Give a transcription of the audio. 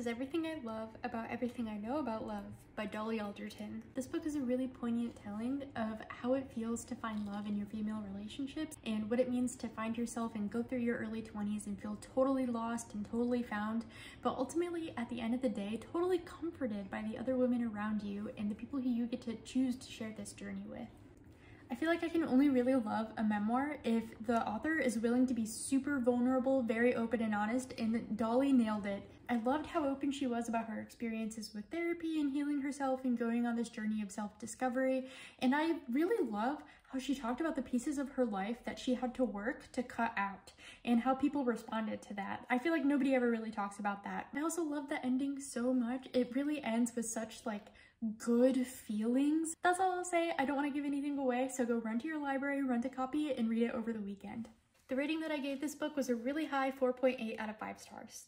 is Everything I Love About Everything I Know About Love by Dolly Alderton. This book is a really poignant telling of how it feels to find love in your female relationships and what it means to find yourself and go through your early 20s and feel totally lost and totally found, but ultimately at the end of the day, totally comforted by the other women around you and the people who you get to choose to share this journey with. I feel like I can only really love a memoir if the author is willing to be super vulnerable, very open and honest, and Dolly nailed it. I loved how open she was about her experiences with therapy and healing herself and going on this journey of self-discovery. And I really love how she talked about the pieces of her life that she had to work to cut out and how people responded to that. I feel like nobody ever really talks about that. I also love the ending so much. It really ends with such like good feelings. That's all I'll say. I don't want to give anything away, so go run to your library, rent a copy, and read it over the weekend. The rating that I gave this book was a really high 4.8 out of 5 stars.